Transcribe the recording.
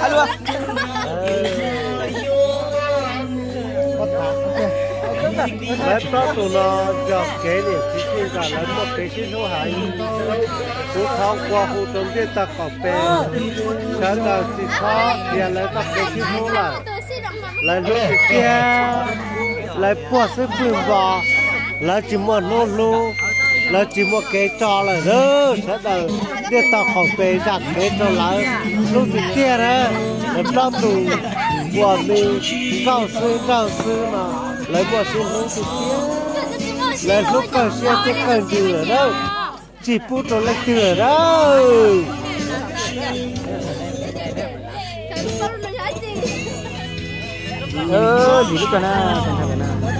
alo lấy bao tụ nó cho kế liền chỉ chỉ cả lấy một cái chỉ số hải cú thao qua khu trung địa ta có bè. Sáng tạo chỉ khó tiền lấy ta cái chỉ số lại. Lấy lúc kia. Lấy bùa sức phương bò. Lấy chỉ mòn nô lô lấy chỉ một cái trò là đó sáng tạo địa ta có bè đặt cái trò là lúc kia đó lấy bao tụ của mình cao sư cao sư mà. Lấy bùa sư lúc kia. Lấy lúc cần xe chứ cần gì ở đâu. Chỉ phụ trò lấy từ ở đâu ờ gì? Lúc đó na? Thành thành na